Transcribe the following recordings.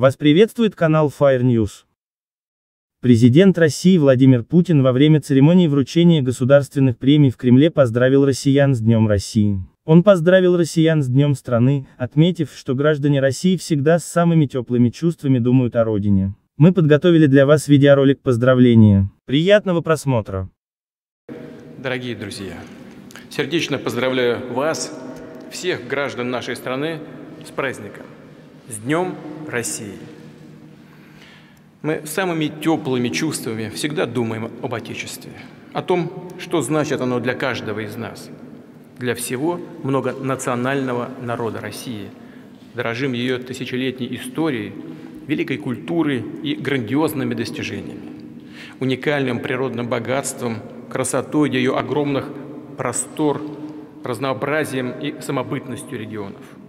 Вас приветствует канал Fire News. Президент России Владимир Путин во время церемонии вручения государственных премий в Кремле поздравил россиян с Днем России. Он поздравил россиян с Днем страны, отметив, что граждане России всегда с самыми теплыми чувствами думают о родине. Мы подготовили для вас видеоролик поздравления. Приятного просмотра. Дорогие друзья, сердечно поздравляю вас, всех граждан нашей страны, с праздником, с Днем России. Мы самыми теплыми чувствами всегда думаем об Отечестве, о том, что значит оно для каждого из нас, для всего многонационального народа России. Дорожим ее тысячелетней историей, великой культурой и грандиозными достижениями, уникальным природным богатством, красотой ее огромных простор, разнообразием и самобытностью регионов.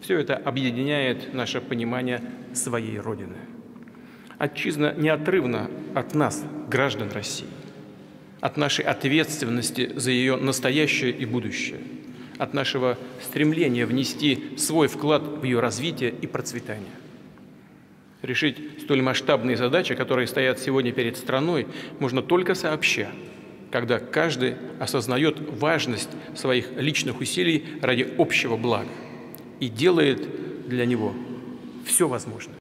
Все это объединяет наше понимание своей Родины – Отчизна неотрывна от нас, граждан России, от нашей ответственности за ее настоящее и будущее, от нашего стремления внести свой вклад в ее развитие и процветание. Решить столь масштабные задачи, которые стоят сегодня перед страной, можно только сообща, когда каждый осознает важность своих личных усилий ради общего блага и делает для него все возможное.